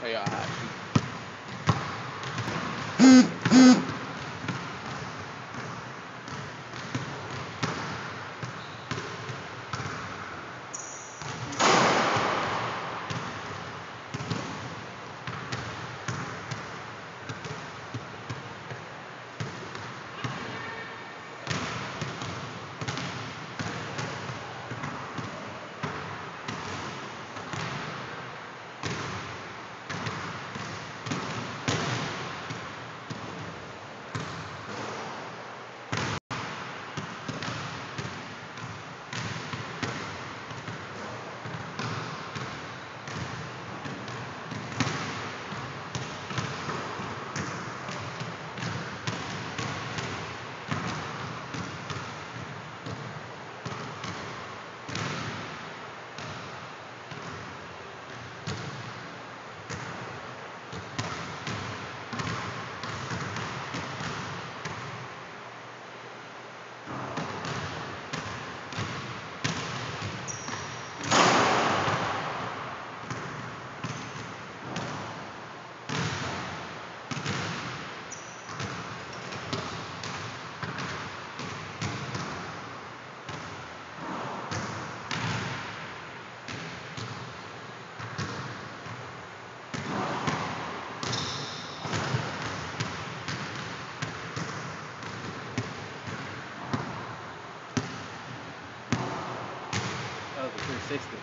show y'all 360.